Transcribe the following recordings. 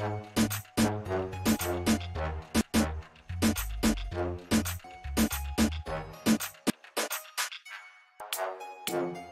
thank you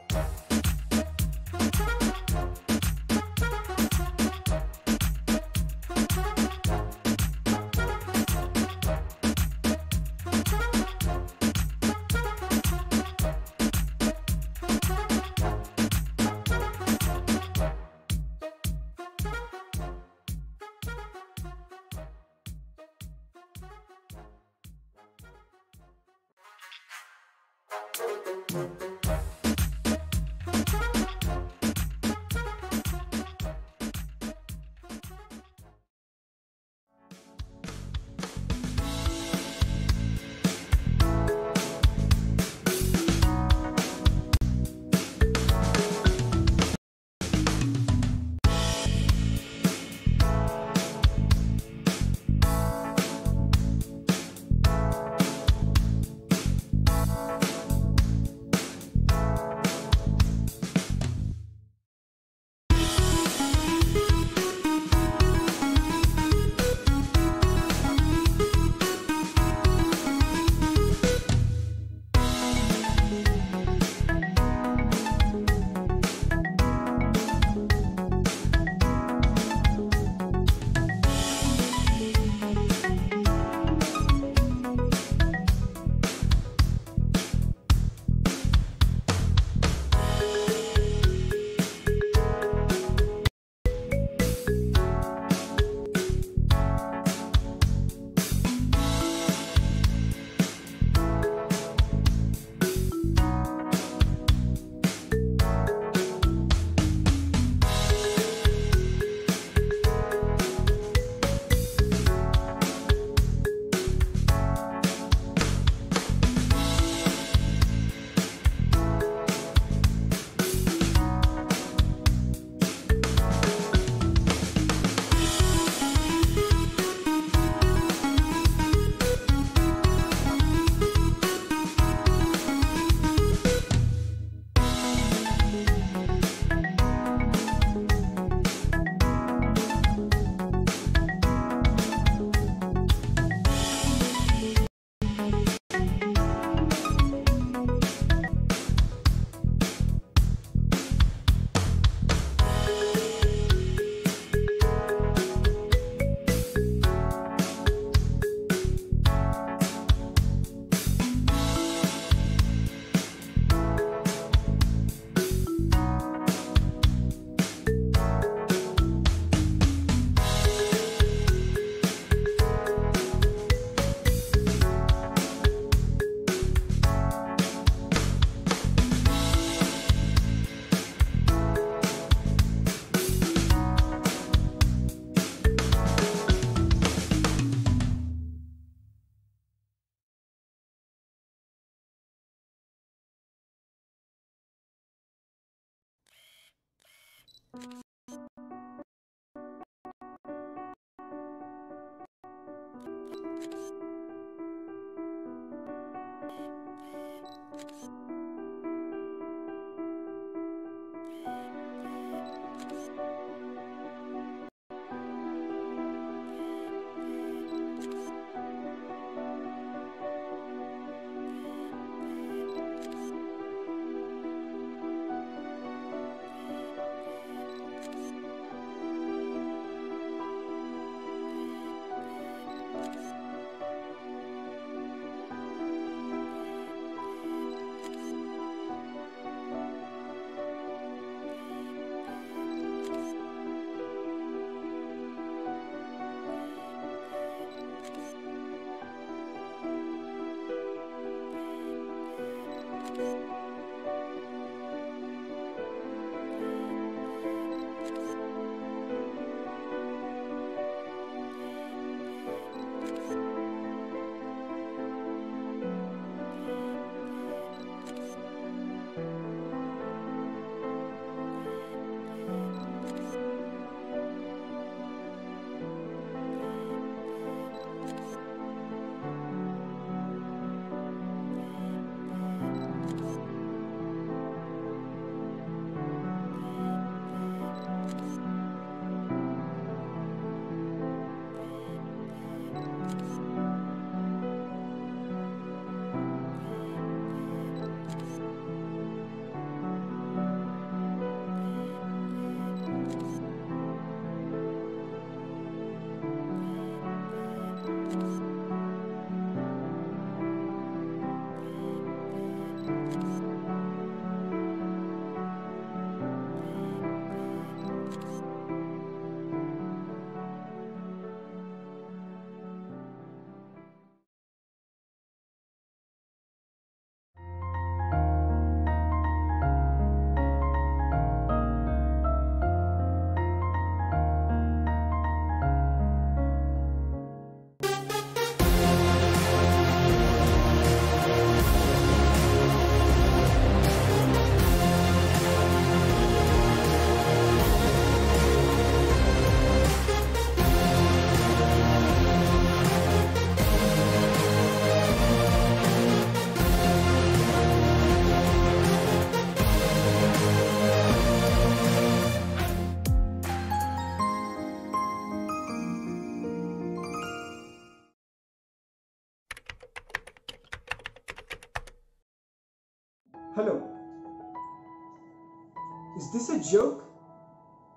Is this a joke?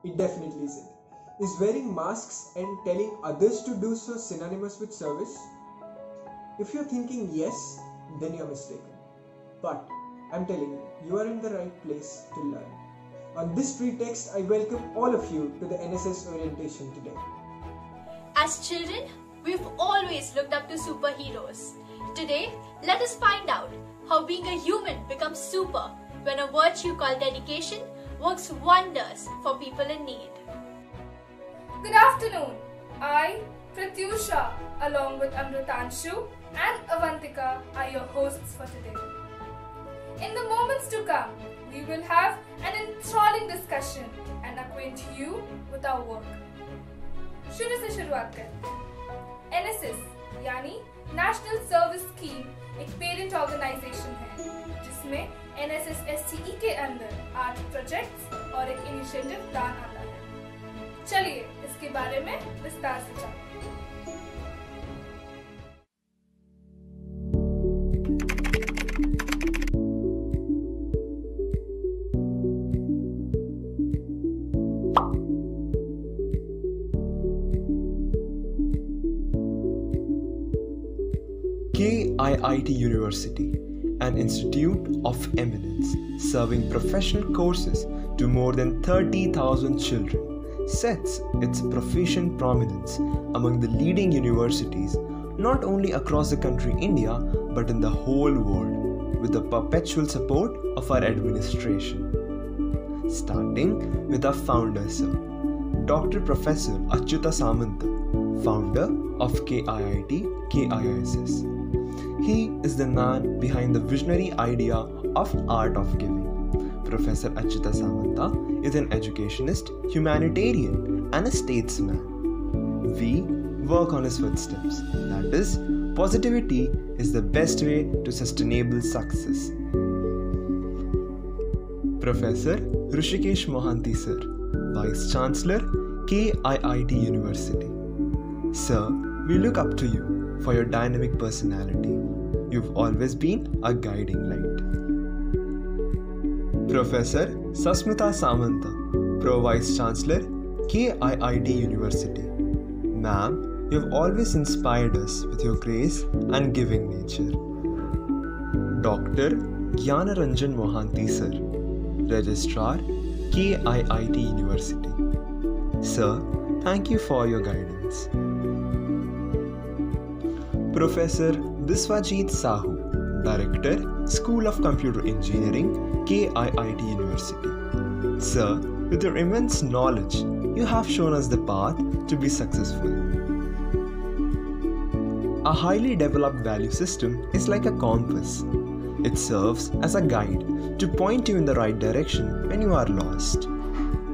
It definitely isn't. Is wearing masks and telling others to do so synonymous with service? If you're thinking yes, then you're mistaken. But I'm telling you, you are in the right place to learn. On this pretext, I welcome all of you to the NSS orientation today. As children, we've always looked up to superheroes. Today, let us find out how being a human becomes super when a virtue called dedication works wonders for people in need. Good afternoon. I, Pratyusha, along with Amritanshu and Avantika, are your hosts for today. In the moments to come, we will have an enthralling discussion and acquaint you with our work. शुरू से शुरुआत करें NSS यानी national service scheme एक parent organisation है जिसमें NSS SCE के अंदर आठ प्रोजेक्ट्स और एक इनिशिएटिव प्लान आता है। चलिए इसके बारे में विस्तार से जानते हैं KIIT University, an institute of eminence serving professional courses to more than 30,000 children, sets its proficient prominence among the leading universities not only across the country India but in the whole world with the perpetual support of our administration. Starting with our founder, sir, Dr. Professor Achyuta Samanta, founder of KIIT KISS. He is the man behind the visionary idea of art of giving. Professor Achyuta Samanta is an educationist, humanitarian, and a statesman. We work on his footsteps. That is, positivity is the best way to sustainable success. Professor Rishikesh Mohanty Sir, Vice Chancellor, KIIT University. Sir, we look up to you for your dynamic personality. You've always been a guiding light. Professor Sasmita Samanta, Pro Vice Chancellor, KIIT University. Ma'am, you've always inspired us with your grace and giving nature. Dr. Gyanaranjan Mohanty Sir, Registrar, KIIT University. Sir, thank you for your guidance. Professor Biswajit Sahu, Director, School of Computer Engineering, KIIT University. Sir, with your immense knowledge, you have shown us the path to be successful. A highly developed value system is like a compass. It serves as a guide to point you in the right direction when you are lost.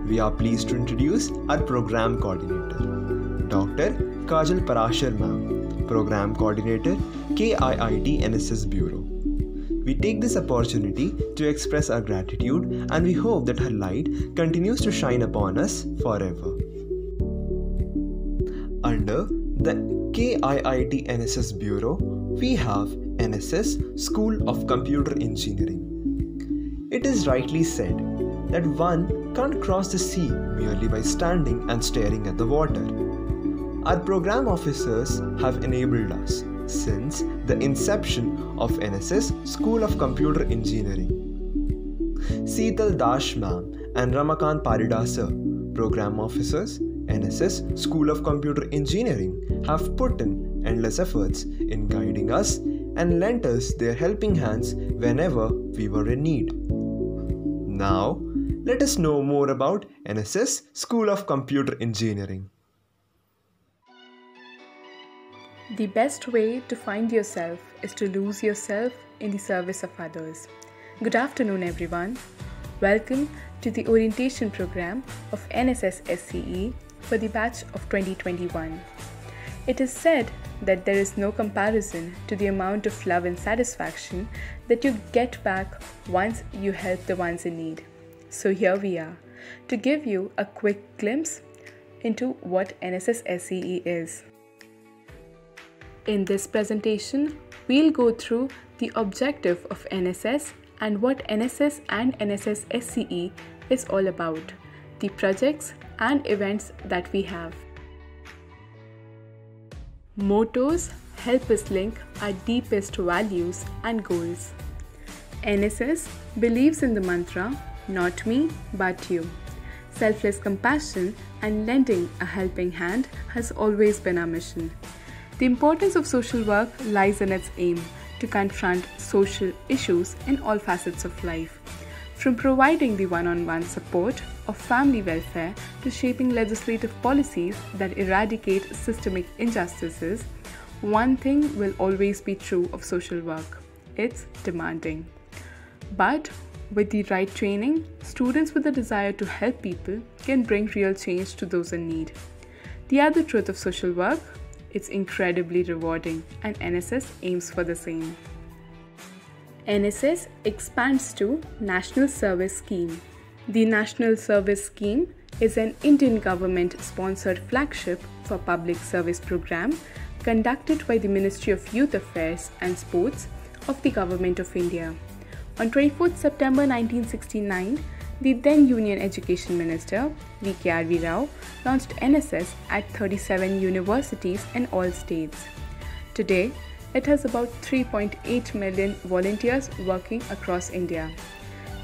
We are pleased to introduce our program coordinator, Dr. Kajal Parashar Ma'am, Program Coordinator, KIIT NSS Bureau. We take this opportunity to express our gratitude and we hope that her light continues to shine upon us forever. Under the KIIT NSS Bureau, we have NSS School of Computer Engineering. It is rightly said that one can't cross the sea merely by standing and staring at the water. Our program officers have enabled us since the inception of NSS School of Computer Engineering. Seetal Dash Ma'am and Ramakant Parida Sir, program officers, NSS School of Computer Engineering, have put in endless efforts in guiding us and lent us their helping hands whenever we were in need. Now, let us know more about NSS School of Computer Engineering. The best way to find yourself is to lose yourself in the service of others. Good afternoon, everyone. Welcome to the orientation program of NSS SCE for the batch of 2021. It is said that there is no comparison to the amount of love and satisfaction that you get back once you help the ones in need. So here we are to give you a quick glimpse into what NSS SCE is. In this presentation, we'll go through the objective of NSS and what NSS and NSS SCE is all about, the projects and events that we have. Mottos help us link our deepest values and goals. NSS believes in the mantra, not me, but you. Selfless compassion and lending a helping hand has always been our mission. The importance of social work lies in its aim to confront social issues in all facets of life. From providing the one on one support of family welfare to shaping legislative policies that eradicate systemic injustices, one thing will always be true of social work it's demanding. But with the right training, students with a desire to help people can bring real change to those in need. The other truth of social work it's incredibly rewarding, and NSS aims for the same. NSS expands to National Service Scheme. The National Service Scheme is an Indian government sponsored flagship for public service program conducted by the Ministry of Youth Affairs and Sports of the Government of India. On 24 September 1969, the then Union Education Minister, V.K.R.V. Rao, launched NSS at 37 universities in all states. Today, it has about 3.8 million volunteers working across India.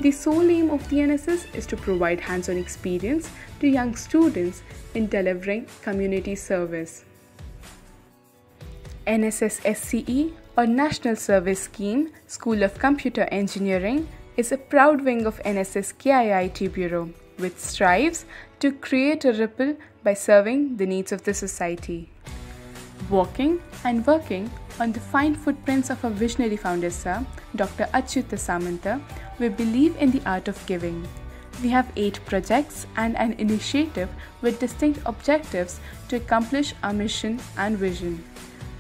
The sole aim of the NSS is to provide hands on experience to young students in delivering community service. NSS SCE or National Service Scheme School of Computer Engineering is a proud wing of NSS KIIT Bureau, which strives to create a ripple by serving the needs of the society. Walking and working on the fine footprints of our visionary founder, sir, Dr. Achyuta Samanta, we believe in the art of giving. We have eight projects and an initiative with distinct objectives to accomplish our mission and vision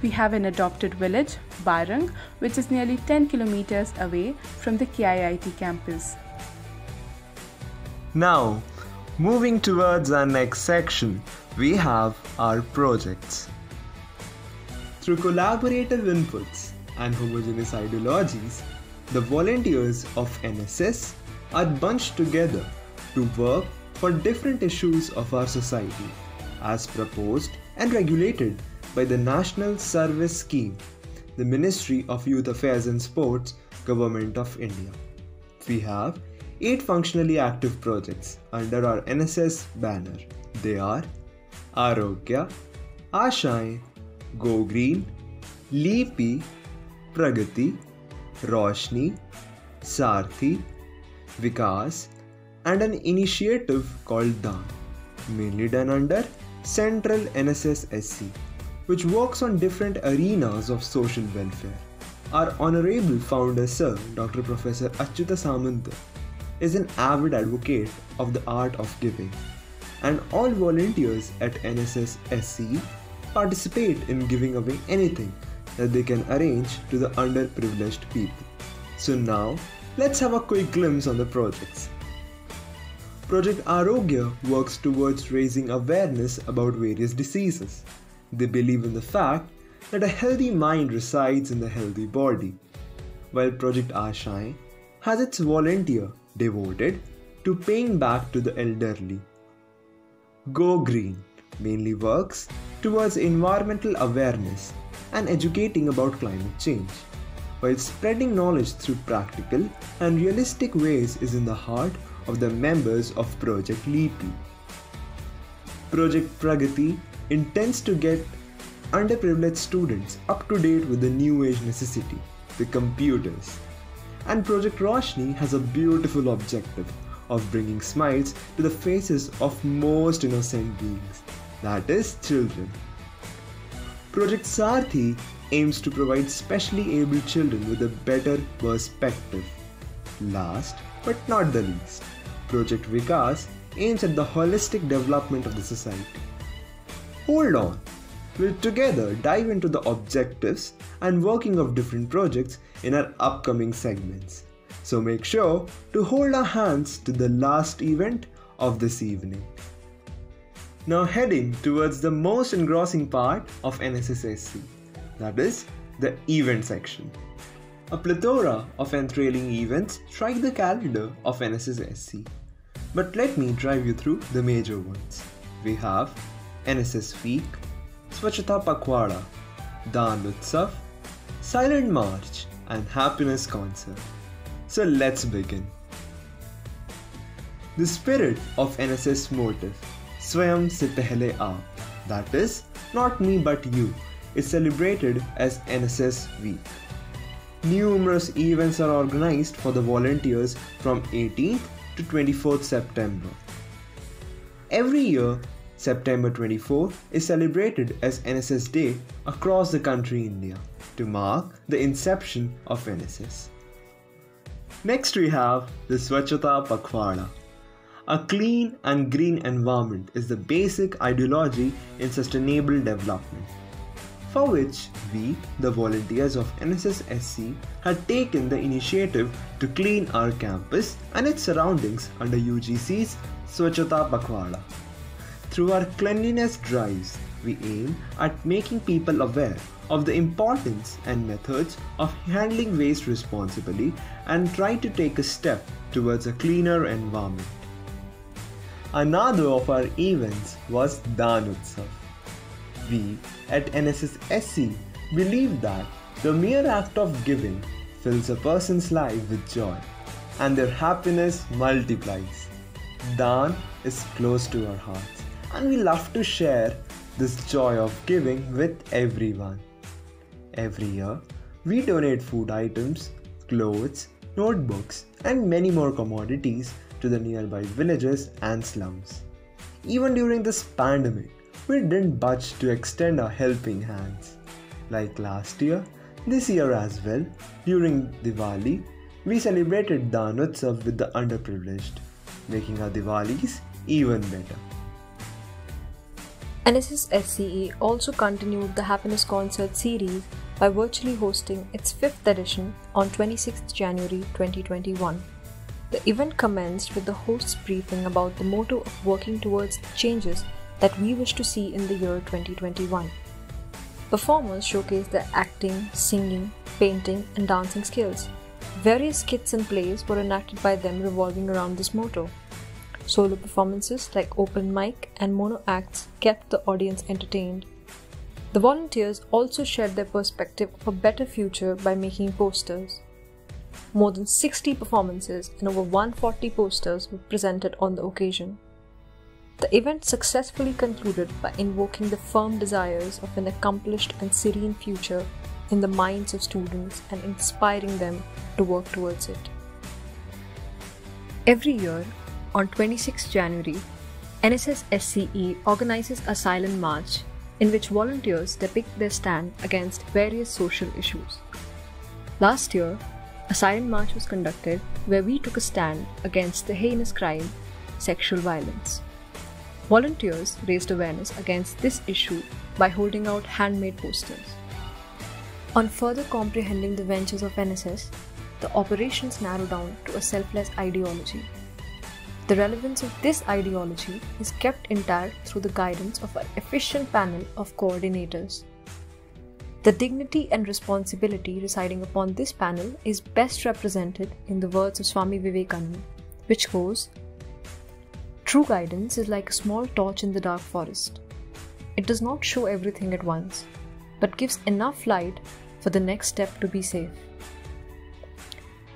we have an adopted village, Barang, which is nearly 10 kilometers away from the KIIT campus. Now, moving towards our next section, we have our projects. Through collaborative inputs and homogeneous ideologies, the volunteers of NSS are bunched together to work for different issues of our society as proposed and regulated by the National Service Scheme, the Ministry of Youth Affairs and Sports, Government of India. We have 8 functionally active projects under our NSS banner. They are Arogya, Ashaएं, Go Green, Lipi, Pragati, Roshni, Sarthi, Vikas, and an initiative called Daan, mainly done under Central NSS SC which works on different arenas of social welfare. Our honorable founder, Sir Dr. Professor Achyuta Samanta, is an avid advocate of the art of giving, and all volunteers at NSS SC participate in giving away anything that they can arrange to the underprivileged people. So now, let's have a quick glimpse on the projects. Project Arogya works towards raising awareness about various diseases. They believe in the fact that a healthy mind resides in the healthy body, while Project Ashaएं has its volunteer devoted to paying back to the elderly. Go Green mainly works towards environmental awareness and educating about climate change, while spreading knowledge through practical and realistic ways is in the heart of the members of Project Lipi. Project Pragati intends to get underprivileged students up to date with the new age necessity, the computers. And Project Roshni has a beautiful objective of bringing smiles to the faces of most innocent beings, that is, children. Project Sarthi aims to provide specially able children with a better perspective. Last but not the least, Project Vikas aims at the holistic development of the society. Hold on, we'll together dive into the objectives and working of different projects in our upcoming segments. So make sure to hold our hands to the last event of this evening. Now heading towards the most engrossing part of NSSSC, that is the event section. A plethora of enthralling events strike the calendar of NSS-SC. But let me drive you through the major ones. We have NSS Week, Swachhata Pakhwada, Daan Utsav, Silent March, and Happiness Concert. So let's begin. The spirit of NSS motive, Swayam se pehle aap, that is, not me but you, is celebrated as NSS Week. Numerous events are organized for the volunteers from 18th to 24th September. Every year, September 24 is celebrated as NSS Day across the country India to mark the inception of NSS. Next we have the Swachhata Pakhwada. A clean and green environment is the basic ideology in sustainable development for which we, the volunteers of NSS-SC, had taken the initiative to clean our campus and its surroundings under UGC's Swachhata Pakhwada. Through our cleanliness drives, we aim at making people aware of the importance and methods of handling waste responsibly and try to take a step towards a cleaner environment. Another of our events was Daan Utsav we at NSS SC believe that the mere act of giving fills a person's life with joy and their happiness multiplies. Daan is close to our hearts and we love to share this joy of giving with everyone. Every year, we donate food items, clothes, notebooks, and many more commodities to the nearby villages and slums. Even during this pandemic, we didn't budge to extend our helping hands. Like last year, this year as well, during Diwali, we celebrated Daan with the underprivileged, making our Diwalis even better. NSS SCE also continued the Happiness Concert series by virtually hosting its fifth edition on 26 January 2021. The event commenced with the host's briefing about the motto of working towards changes that we wish to see in the year 2021. Performers showcased their acting, singing, painting, and dancing skills. Various skits and plays were enacted by them revolving around this motto. Solo performances like open mic and mono acts kept the audience entertained. The volunteers also shared their perspective of a better future by making posters. More than 60 performances and over 140 posters were presented on the occasion. The event successfully concluded by invoking the firm desires of an accomplished and serene future in the minds of students and inspiring them to work towards it. Every year, on 26 January, NSS SCE organizes a silent march in which volunteers depict their stand against various social issues. Last year, a silent march was conducted where we took a stand against the heinous crime, sexual violence. Volunteers raised awareness against this issue by holding out handmade posters. On further comprehending the ventures of NSS, the operations narrow down to a selfless ideology. The relevance of this ideology is kept intact through the guidance of an efficient panel of coordinators. The dignity and responsibility residing upon this panel is best represented in the words of Swami Vivekananda, which goes True guidance is like a small torch in the dark forest. It does not show everything at once, but gives enough light for the next step to be safe.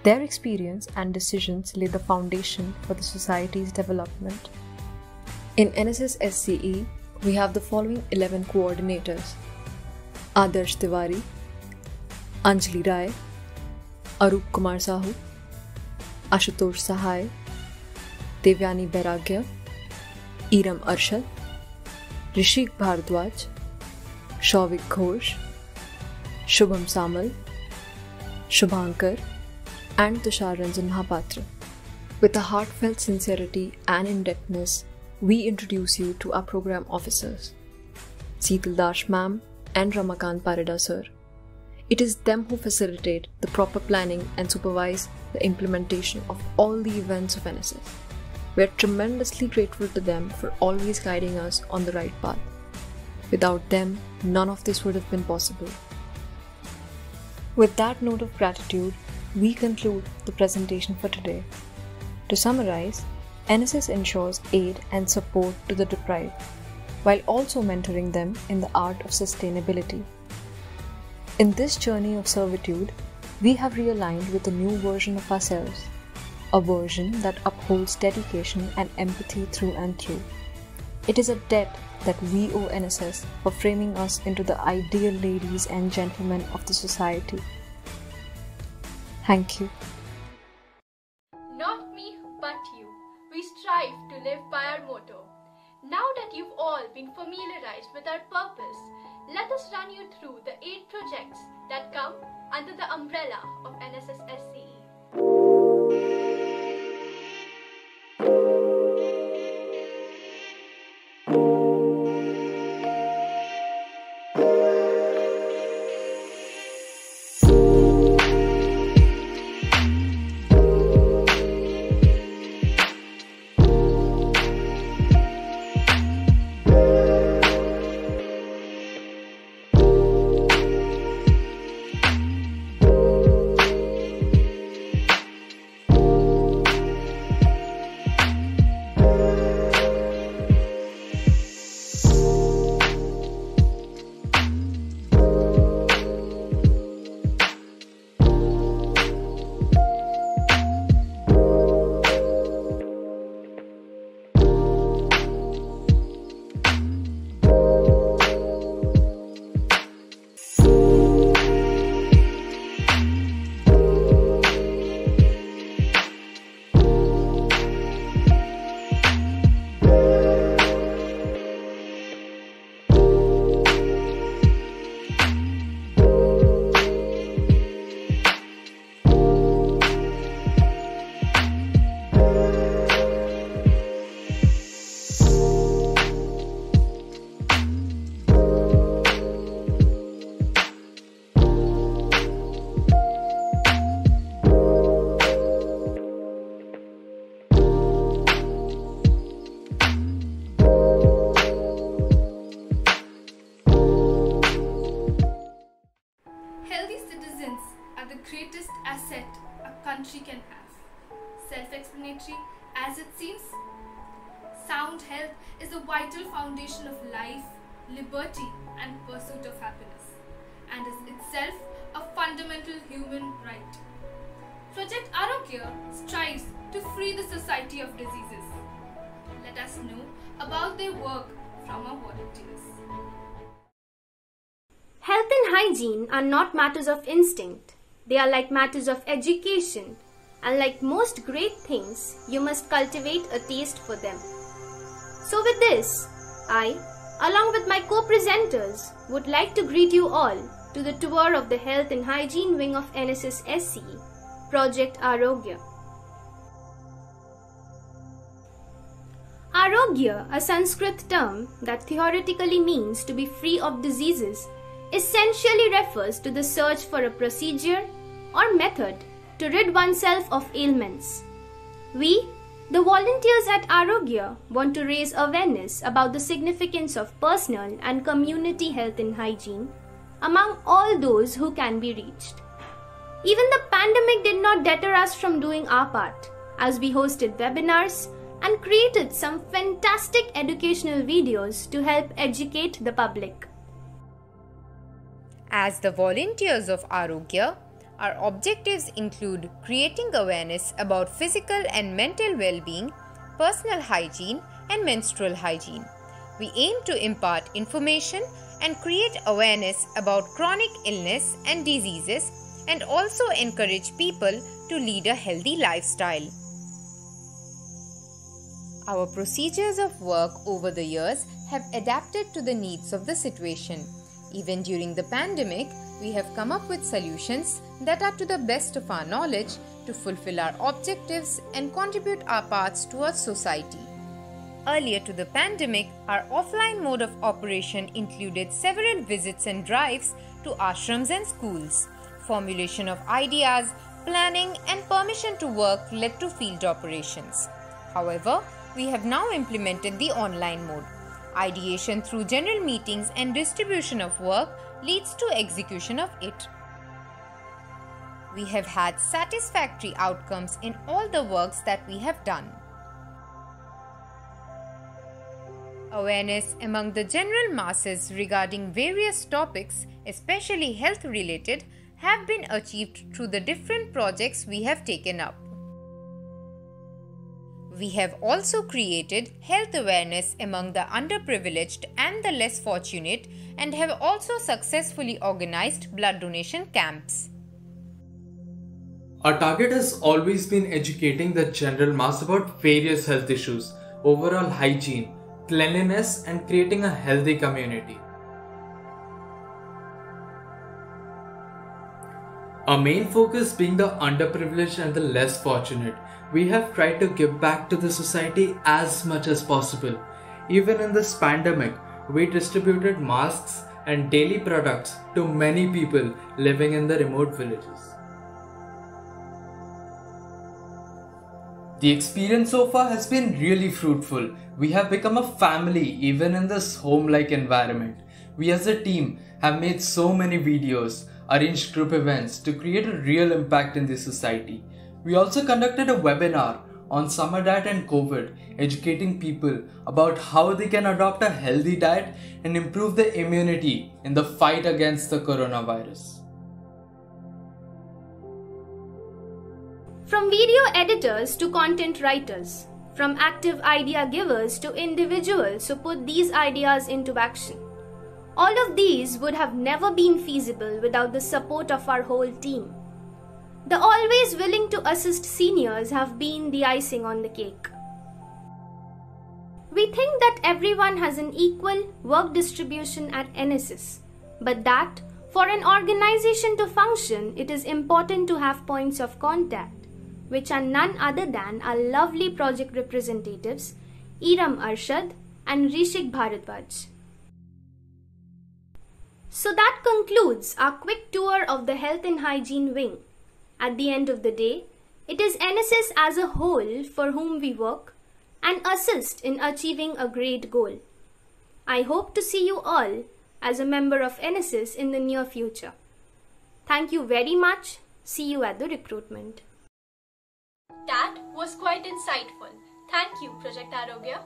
Their experience and decisions lay the foundation for the society's development. In NSS SCE, we have the following 11 coordinators Adarsh Tiwari, Anjali Rai, Arup Kumar Sahu, Ashutosh Sahai, Devyani Bairagya, Iram Arshad, Rishik Bhardwaj, Shovik Ghosh, Shubham Samal, Shubhankar, and Tushar Ranjan Mahapatra. With a heartfelt sincerity and in-depthness, we introduce you to our program officers, Seetal Dash ma'am and Ramakant Parida sir. It is them who facilitate the proper planning and supervise the implementation of all the events of NSS. We are tremendously grateful to them for always guiding us on the right path. Without them, none of this would have been possible. With that note of gratitude, we conclude the presentation for today. To summarize, NSS ensures aid and support to the deprived while also mentoring them in the art of sustainability. In this journey of servitude, we have realigned with a new version of ourselves, a version that upholds dedication and empathy through and through. It is a debt that we owe NSS for framing us into the ideal ladies and gentlemen of the society. Thank you. Not me, but you. We strive to live by our motto. Now that you've all been familiarized with our purpose, let us run you through the eight projects that come under the umbrella of NSS as it seems, sound health is a vital foundation of life, liberty, and pursuit of happiness, and is itself a fundamental human right. Project Arogya strives to free the society of diseases. Let us know about their work from our volunteers. Health and hygiene are not matters of instinct. They are like matters of education. And like most great things, you must cultivate a taste for them. So, with this, I, along with my co presenters, would like to greet you all to the tour of the Health and Hygiene Wing of NSS SCE, Project Arogya. Arogya, a Sanskrit term that theoretically means to be free of diseases, essentially refers to the search for a procedure or method to rid oneself of ailments. We, the volunteers at Arogya, want to raise awareness about the significance of personal and community health and hygiene among all those who can be reached. Even the pandemic did not deter us from doing our part, as we hosted webinars and created some fantastic educational videos to help educate the public. As the volunteers of Arogya, our objectives include creating awareness about physical and mental well being, personal hygiene, and menstrual hygiene. We aim to impart information and create awareness about chronic illness and diseases and also encourage people to lead a healthy lifestyle. Our procedures of work over the years have adapted to the needs of the situation. Even during the pandemic, we have come up with solutions that are to the best of our knowledge to fulfill our objectives and contribute our parts towards society. Earlier to the pandemic, our offline mode of operation included several visits and drives to ashrams and schools. Formulation of ideas, planning, and permission to work led to field operations. However, we have now implemented the online mode. Ideation through general meetings and distribution of work leads to execution of it. we have had satisfactory outcomes in all the works that we have done. Awareness among the general masses regarding various topics, especially health related, have been achieved through the different projects we have taken up. We have also created health awareness among the underprivileged and the less fortunate and have also successfully organized blood donation camps. Our target has always been educating the general mass about various health issues, overall hygiene, cleanliness, and creating a healthy community. Our main focus being the underprivileged and the less fortunate, we have tried to give back to the society as much as possible. Even in this pandemic, we distributed masks and daily products to many people living in the remote villages. The experience so far has been really fruitful. We have become a family even in this home like environment. We as a team have made so many videos, arranged group events to create a real impact in the society. We also conducted a webinar on summer diet and COVID, educating people about how they can adopt a healthy diet and improve their immunity in the fight against the coronavirus. From video editors to content writers, from active idea givers to individuals who put these ideas into action. All of these would have never been feasible without the support of our whole team. The always willing to assist seniors have been the icing on the cake. We think that everyone has an equal work distribution at NSS, but that for an organization to function, it is important to have points of contact, which are none other than our lovely project representatives, Iram Arshad and Rishik Bharadwaj. So that concludes our quick tour of the Health and Hygiene Wing. At the end of the day, it is NSS as a whole for whom we work and assist in achieving a great goal. I hope to see you all as a member of NSS in the near future. Thank you very much. See you at the recruitment. That was quite insightful. Thank you, Project Arogya.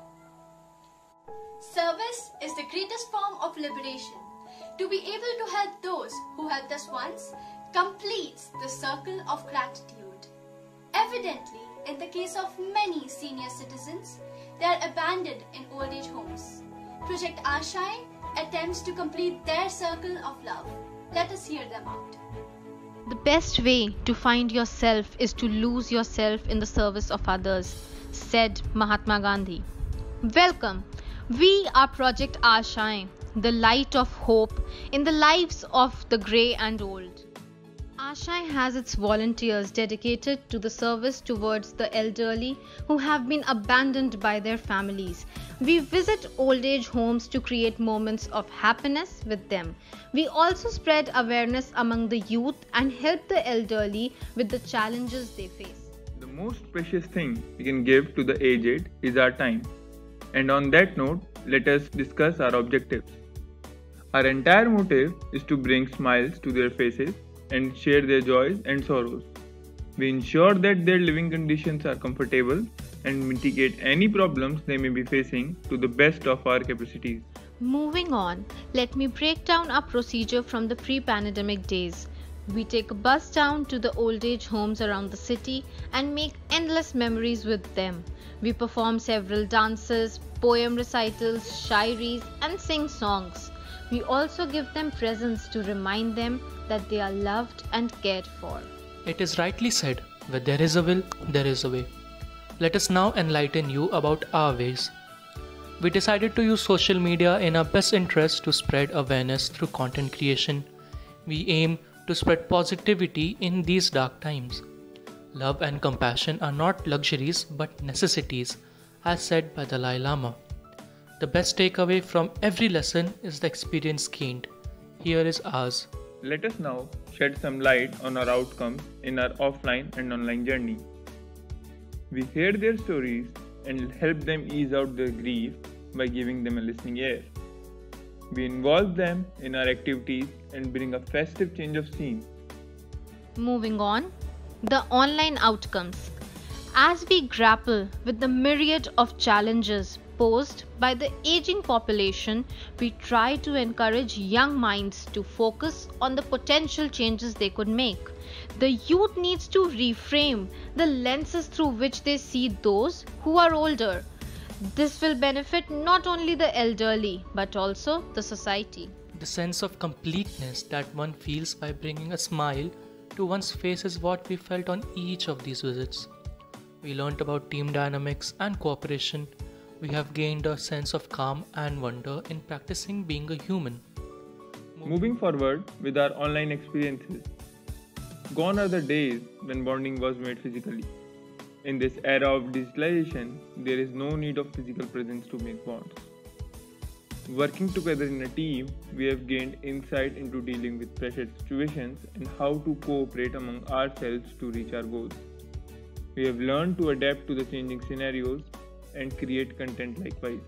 Service is the greatest form of liberation. To be able to help those who helped us once completes the circle of gratitude. Evidently, in the case of many senior citizens, they are abandoned in old age homes. Project Ashai attempts to complete their circle of love. Let us hear them out. The best way to find yourself is to lose yourself in the service of others, said Mahatma Gandhi. Welcome. We are Project Ashai, the light of hope in the lives of the grey and old. Ashai has its volunteers dedicated to the service towards the elderly who have been abandoned by their families. We visit old age homes to create moments of happiness with them. We also spread awareness among the youth and help the elderly with the challenges they face. The most precious thing we can give to the aged is our time. And on that note, let us discuss our objectives. Our entire motive is to bring smiles to their faces and share their joys and sorrows. We ensure that their living conditions are comfortable and mitigate any problems they may be facing to the best of our capacities. Moving on, let me break down our procedure from the pre pandemic days. We take a bus down to the old age homes around the city and make endless memories with them. We perform several dances, poem recitals, shairis, and sing songs. We also give them presents to remind them that they are loved and cared for. It is rightly said, where there is a will, there is a way. Let us now enlighten you about our ways. We decided to use social media in our best interest to spread awareness through content creation. We aim to spread positivity in these dark times. Love and compassion are not luxuries but necessities, as said by the Dalai Lama. The best takeaway from every lesson is the experience gained. Here is ours. Let us now shed some light on our outcomes in our offline and online journey. We hear their stories and help them ease out their grief by giving them a listening ear. We involve them in our activities and bring a festive change of scene. Moving on, the online outcomes. As we grapple with the myriad of challenges posed by the aging population, we try to encourage young minds to focus on the potential changes they could make. The youth needs to reframe the lenses through which they see those who are older. This will benefit not only the elderly but also the society. The sense of completeness that one feels by bringing a smile to one's face is what we felt on each of these visits. We learnt about team dynamics and cooperation. We have gained a sense of calm and wonder in practicing being a human. Moving forward with our online experiences, gone are the days when bonding was made physically. In this era of digitalization, there is no need of physical presence to make bonds. Working together in a team, we have gained insight into dealing with pressure situations and how to cooperate among ourselves to reach our goals. We have learned to adapt to the changing scenarios and create content likewise.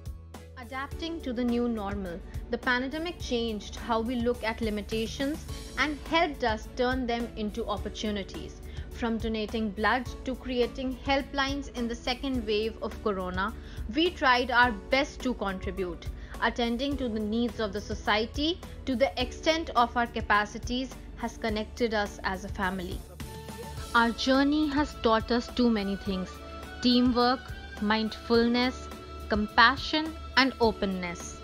Adapting to the new normal, the pandemic changed how we look at limitations and helped us turn them into opportunities. From donating blood to creating helplines in the second wave of corona, we tried our best to contribute, attending to the needs of the society to the extent of our capacities has connected us as a family. Our journey has taught us too many things teamwork, mindfulness, compassion, and openness.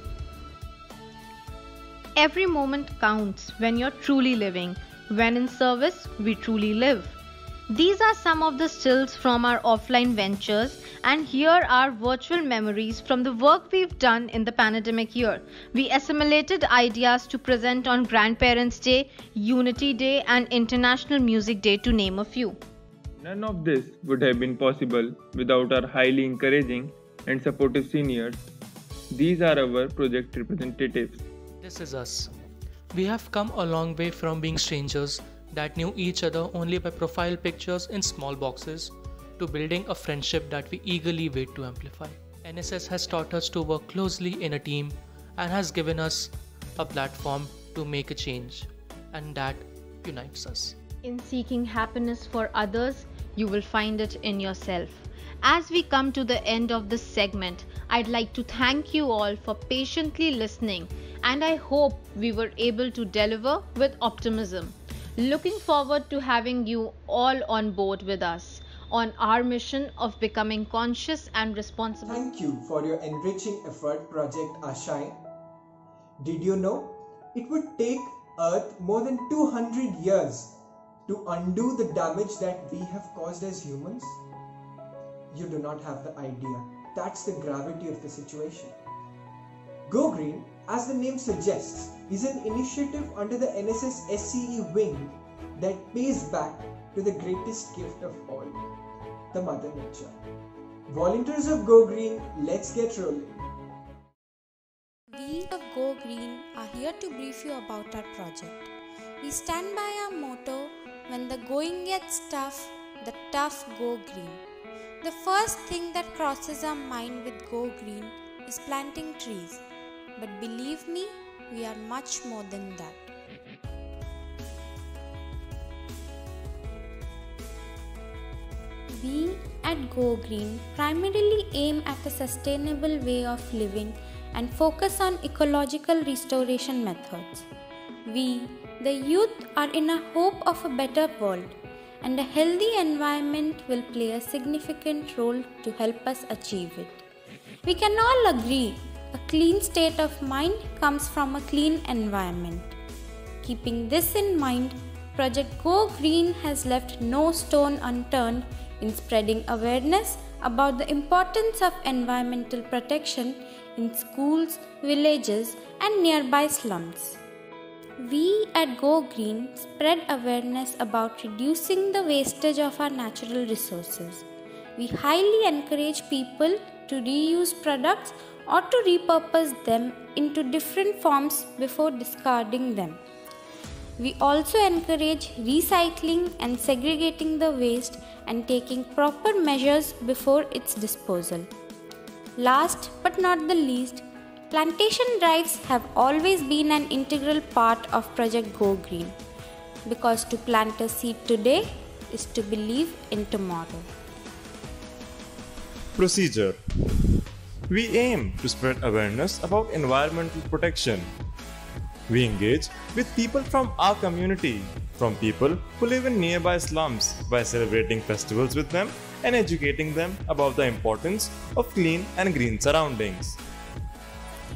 Every moment counts when you're truly living. When in service, we truly live. These are some of the stills from our offline ventures, and here are virtual memories from the work we've done in the pandemic year. We assimilated ideas to present on Grandparents' Day, Unity Day, and International Music Day, to name a few. None of this would have been possible without our highly encouraging and supportive seniors. These are our project representatives. This is us. We have come a long way from being strangers that knew each other only by profile pictures in small boxes to building a friendship that we eagerly wait to amplify. NSS has taught us to work closely in a team and has given us a platform to make a change, and that unites us. In seeking happiness for others, you will find it in yourself. As we come to the end of this segment, I'd like to thank you all for patiently listening, and I hope we were able to deliver with optimism. Looking forward to having you all on board with us on our mission of becoming conscious and responsible. Thank you for your enriching effort, Project Ashai. Did you know it would take Earth more than 200 years to undo the damage that we have caused as humans? You do not have the idea. That's the gravity of the situation. Go Green, as the name suggests, is an initiative under the NSS SCE wing that pays back to the greatest gift of all, the Mother Nature. Volunteers of Go Green, let's get rolling. We of Go Green are here to brief you about our project. We stand by our motto when the going gets tough, the tough go green. The first thing that crosses our mind with Go Green is planting trees. But believe me, we are much more than that. We at Go Green primarily aim at a sustainable way of living and focus on ecological restoration methods. We, the youth, are in a hope of a better world, and a healthy environment will play a significant role to help us achieve it. We can all agree a clean state of mind comes from a clean environment. Keeping this in mind, Project Go Green has left no stone unturned in spreading awareness about the importance of environmental protection in schools, villages, and nearby slums. We at Go Green spread awareness about reducing the wastage of our natural resources. We highly encourage people to reuse products or to repurpose them into different forms before discarding them. We also encourage recycling and segregating the waste and taking proper measures before its disposal. Last but not the least, plantation drives have always been an integral part of Project Go Green. because to plant a seed today is to believe in tomorrow. Procedure We aim to spread awareness about environmental protection. We engage with people from our community, from people who live in nearby slums, by celebrating festivals with them and educating them about the importance of clean and green surroundings.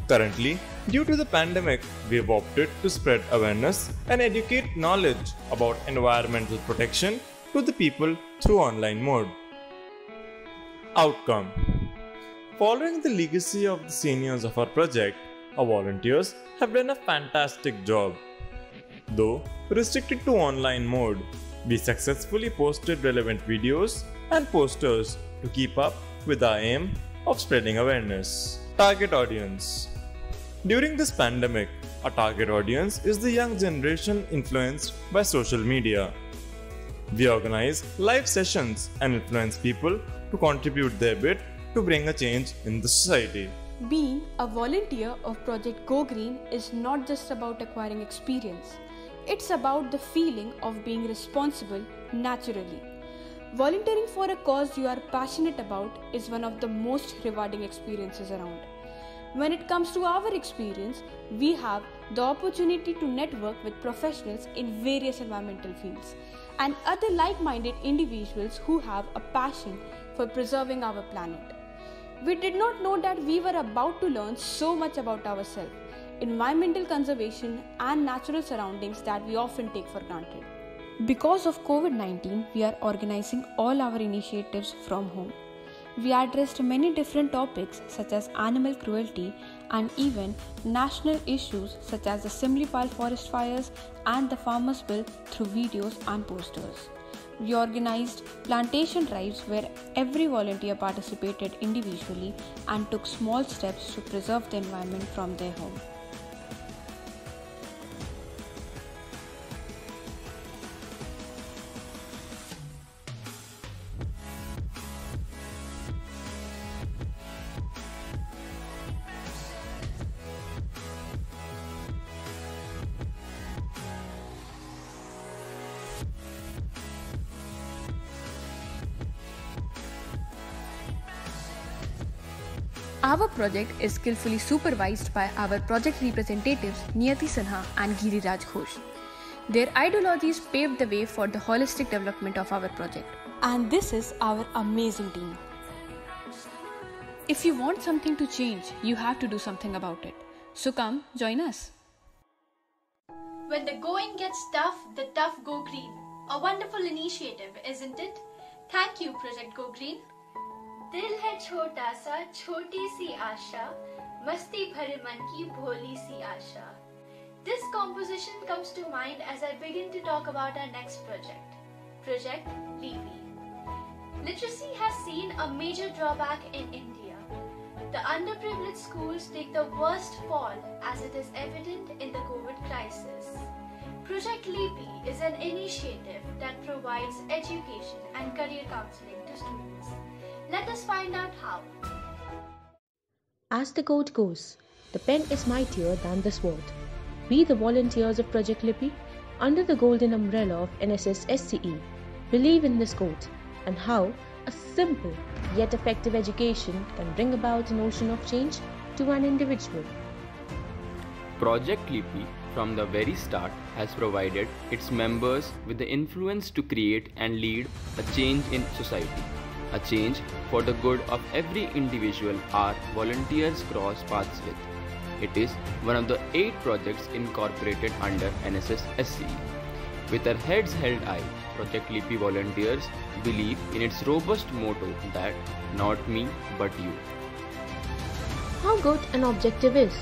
Currently, due to the pandemic, we have opted to spread awareness and educate knowledge about environmental protection to the people through online mode. Outcome Following the legacy of the seniors of our project, our volunteers have done a fantastic job. Though restricted to online mode, we successfully posted relevant videos and posters to keep up with our aim of spreading awareness. Target audience During this pandemic, our target audience is the young generation influenced by social media. We organize live sessions and influence people to contribute their bit to bring a change in the society. Being a volunteer of Project Go Green is not just about acquiring experience, it's about the feeling of being responsible naturally. Volunteering for a cause you are passionate about is one of the most rewarding experiences around. When it comes to our experience, we have the opportunity to network with professionals in various environmental fields and other like minded individuals who have a passion for preserving our planet. We did not know that we were about to learn so much about ourselves, environmental conservation, and natural surroundings that we often take for granted. Because of COVID 19, we are organizing all our initiatives from home. We addressed many different topics such as animal cruelty and even national issues such as the Simlipal forest fires and the Farmers' Bill through videos and posters. We organized plantation drives where every volunteer participated individually and took small steps to preserve the environment from their home. Our project is skillfully supervised by our project representatives Niyati Sinha and Giriraj Ghosh. Their ideologies paved the way for the holistic development of our project. And this is our amazing team. If you want something to change, you have to do something about it. So come, join us. When the going gets tough, the tough go green. A wonderful initiative, isn't it? Thank you, Project Go Green. This composition comes to mind as I begin to talk about our next project, Project Lipi. Literacy has seen a major drawback in India. The underprivileged schools take the worst fall as it is evident in the COVID crisis. Project Lipi is an initiative that provides education and career counseling to students. Let us find out how. As the quote goes, the pen is mightier than the sword. We, the volunteers of Project Lipi, under the golden umbrella of NSS SCE, believe in this quote and how a simple yet effective education can bring about an ocean of change to an individual. Project Lipi, from the very start, has provided its members with the influence to create and lead a change in society a change for the good of every individual our volunteers cross paths with. It is one of the eight projects incorporated under NSS SCE. With our heads held high, Project Lipi volunteers believe in its robust motto that not me but you. How good an objective is?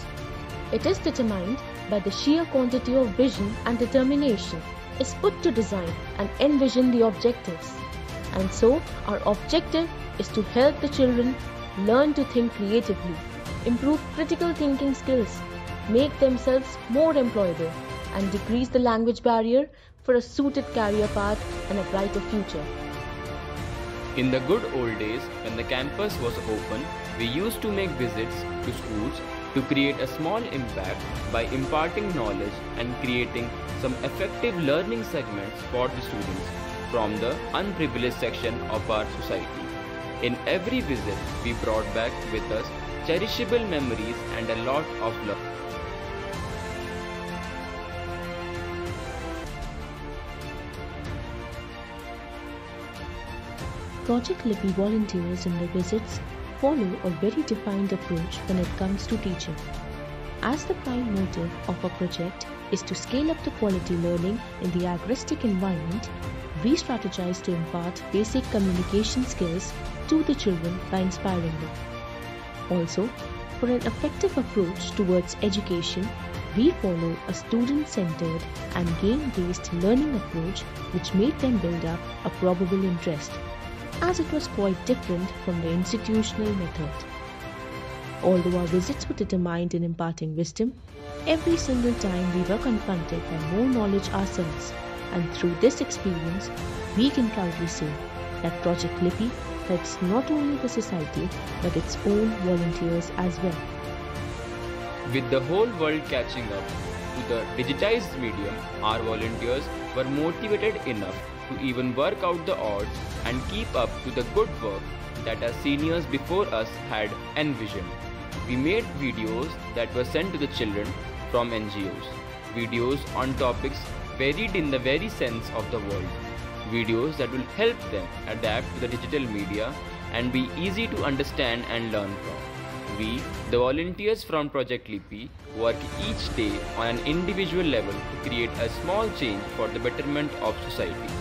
It is determined by the sheer quantity of vision and determination is put to design and envision the objectives. And so, our objective is to help the children learn to think creatively, improve critical thinking skills, make themselves more employable, and decrease the language barrier for a suited career path and a brighter future. In the good old days, when the campus was open, we used to make visits to schools to create a small impact by imparting knowledge and creating some effective learning segments for the students from the unprivileged section of our society. In every visit, we brought back with us cherishable memories and a lot of love. Project Lipi volunteers in the visits follow a very defined approach when it comes to teaching. As the prime motive of a project is to scale up the quality learning in the agristic environment, we strategize to impart basic communication skills to the children by inspiring them. Also, for an effective approach towards education, we follow a student centered and game based learning approach which made them build up a probable interest as it was quite different from the institutional method. Although our visits were determined in imparting wisdom, every single time we were confronted by more knowledge ourselves, and through this experience, we can proudly say that Project Lipi helps not only the society but its own volunteers as well. With the whole world catching up to the digitized medium, our volunteers were motivated enough to even work out the odds and keep up to the good work that our seniors before us had envisioned. We made videos that were sent to the children from NGOs, videos on topics varied in the very sense of the world, videos that will help them adapt to the digital media and be easy to understand and learn from. We, the volunteers from Project Lipi, work each day on an individual level to create a small change for the betterment of society.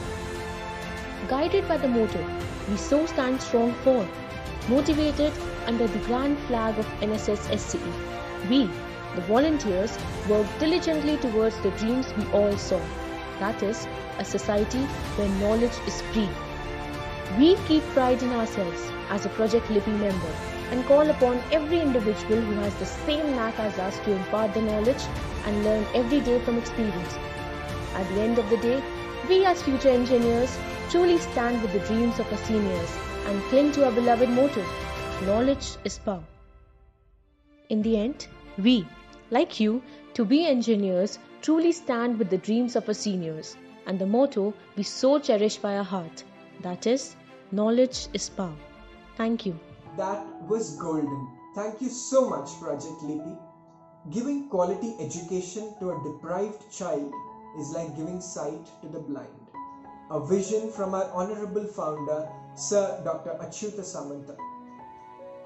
Guided by the motto, we so stand strong for, motivated under the grand flag of NSS SCE, we, the volunteers, work diligently towards the dreams we all saw. That is, a society where knowledge is free. We keep pride in ourselves as a Project Lipi member and call upon every individual who has the same knack as us to impart the knowledge and learn every day from experience. At the end of the day, we as future engineers truly stand with the dreams of our seniors and cling to our beloved motto knowledge is power. In the end, we, like you, to be engineers, truly stand with the dreams of our seniors and the motto we so cherish by our heart that is, knowledge is power. Thank you. That was golden. Thank you so much, Project Lipi. Giving quality education to a deprived child is like giving sight to the blind. A vision from our honorable founder, Sir Dr. Achyuta Samanta.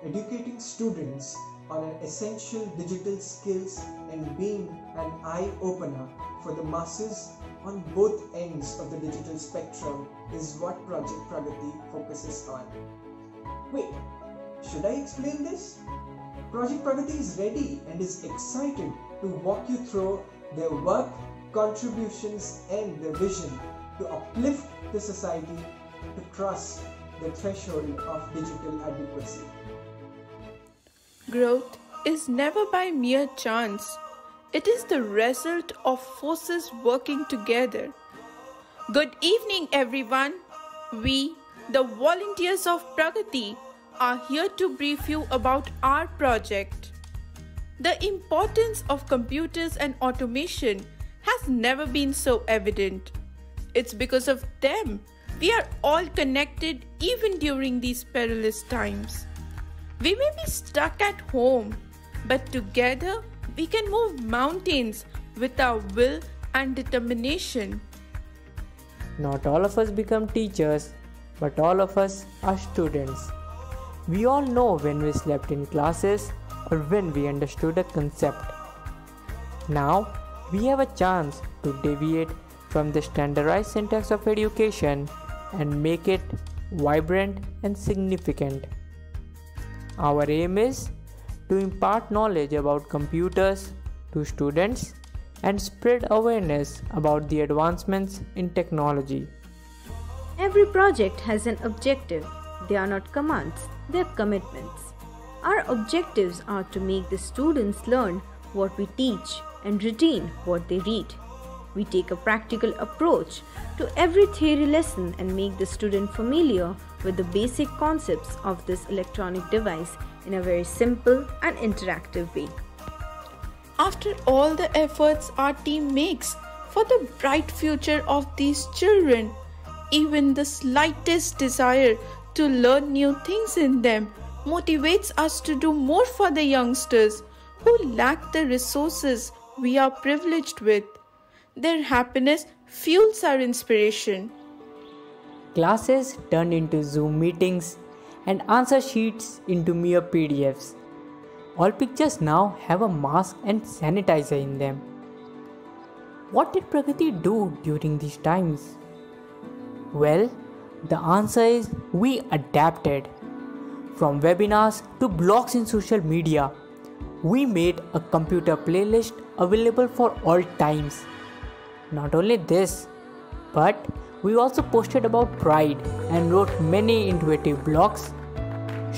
Educating students on an essential digital skills and being an eye opener for the masses on both ends of the digital spectrum is what Project Pragati focuses on. Wait, should I explain this? Project Pragati is ready and is excited to walk you through their work, contributions, and their vision to uplift the society to cross the threshold of digital adequacy. Growth is never by mere chance. It is the result of forces working together. Good evening, everyone. We, the volunteers of Pragati, are here to brief you about our project. The importance of computers and automation has never been so evident. It's because of them we are all connected even during these perilous times. We may be stuck at home, but together we can move mountains with our will and determination. Not all of us become teachers, but all of us are students. We all know when we slept in classes or when we understood a concept. Now, we have a chance to deviate from the standardized syntax of education and make it vibrant and significant. Our aim is to impart knowledge about computers to students and spread awareness about the advancements in technology. Every project has an objective. They are not commands, they are commitments. Our objectives are to make the students learn what we teach and retain what they read. We take a practical approach to every theory lesson and make the student familiar with the basic concepts of this electronic device in a very simple and interactive way. after all the efforts our team makes for the bright future of these children, even the slightest desire to learn new things in them motivates us to do more for the youngsters who lack the resources we are privileged with. Their happiness fuels our inspiration. Classes turned into Zoom meetings and answer sheets into mere PDFs. All pictures now have a mask and sanitizer in them. What did Pragati do during these times? Well, the answer is we adapted. From webinars to blogs in social media, we made a computer playlist available for all times. Not only this, but we also posted about pride and wrote many intuitive blogs,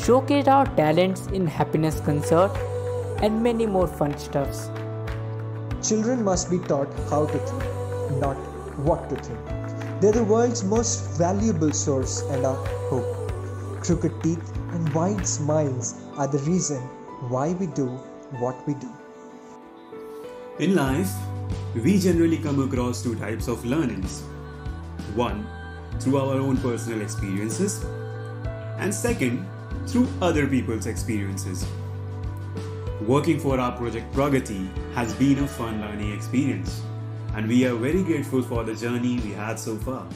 showcased our talents in happiness concert, and many more fun stuffs. Children must be taught how to think, not what to think. They're the world's most valuable source and our hope. Crooked teeth and wide smiles are the reason why we do what we do. In life, we generally come across two types of learnings. One, through our own personal experiences, and second, through other people's experiences. Working for our project Pragati has been a fun learning experience, and we are very grateful for the journey we had so far.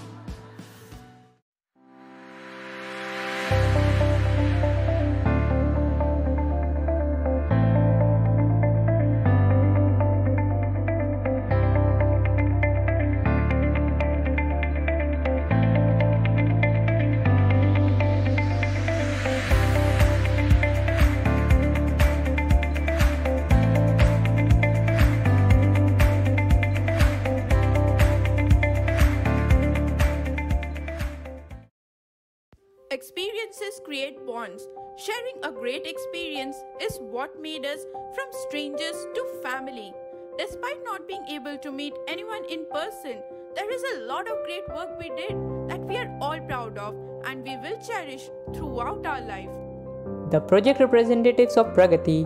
Able to meet anyone in person, there is a lot of great work we did that we are all proud of and we will cherish throughout our life. The project representatives of Pragati,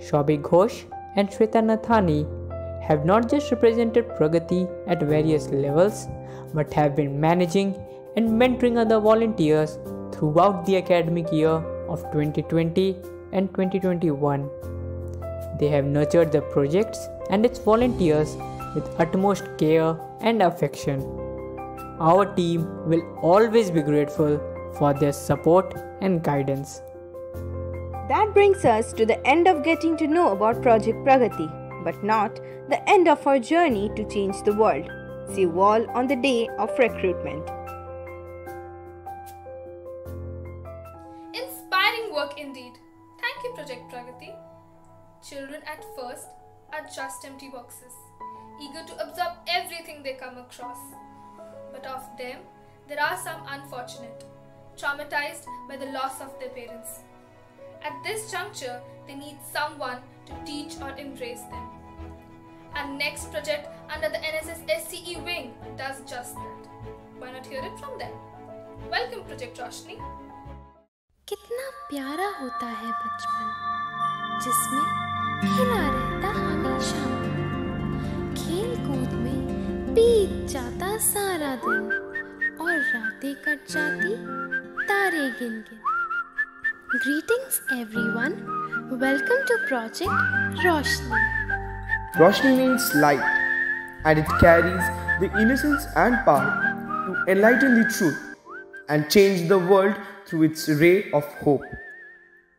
Shobhi Ghosh and Shweta Nathani, have not just represented Pragati at various levels but have been managing and mentoring other volunteers throughout the academic year of 2020 and 2021. They have nurtured the projects and its volunteers with utmost care and affection. Our team will always be grateful for their support and guidance. That brings us to the end of getting to know about Project Pragati, but not the end of our journey to change the world. See you all on the day of recruitment. Inspiring work indeed. Thank you, Project Pragati. Children at first are just empty boxes, eager to absorb everything they come across. But of them, there are some unfortunate, traumatized by the loss of their parents. At this juncture, they need someone to teach or embrace them. Our next project under the NSS SCE wing does just that. Why not hear it from them? Welcome, Project Roshni. कितना प्यारा होता है बचपन जिसमें खिला रहता हमेशा खेल कूद में बीत जाता सारा दिन और रातें कट जाती तारे गिन गिन greetings everyone welcome to project Roshni Roshni means light, and it carries the innocence and power to enlighten the truth and change the world through its ray of hope.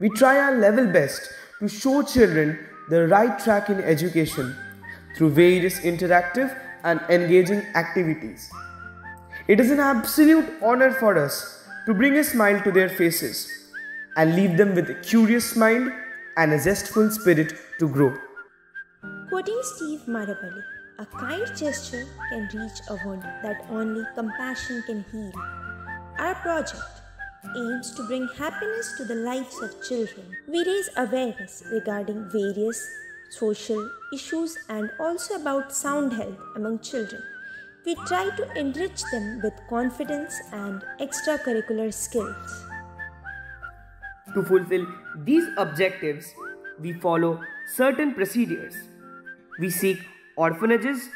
We try our level best to show children the right track in education through various interactive and engaging activities. It is an absolute honor for us to bring a smile to their faces and leave them with a curious mind and a zestful spirit to grow. Quoting Steve Maraboli, a kind gesture can reach a wound that only compassion can heal. Our project aims to bring happiness to the lives of children. We raise awareness regarding various social issues and also about sound health among children. We try to enrich them with confidence and extracurricular skills. To fulfill these objectives, we follow certain procedures We seek orphanages,